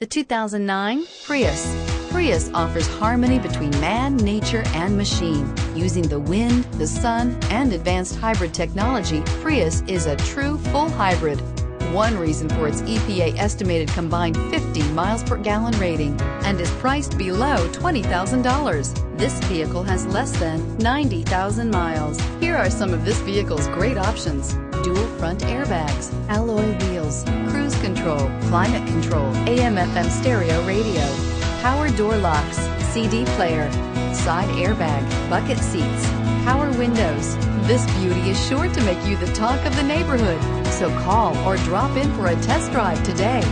The 2009 Prius. Prius offers harmony between man, nature, and machine. Using the wind, the sun, and advanced hybrid technology, Prius is a true full hybrid. One reason for its EPA estimated combined 50 miles per gallon rating and is priced below $20,000. This vehicle has less than 90,000 miles. Here are some of this vehicle's great options. Dual front airbags, alloy wheels, cruise control, climate control, AM FM stereo radio, power door locks, CD player, side airbag, bucket seats, power windows. This beauty is sure to make you the talk of the neighborhood. So call or drop in for a test drive today.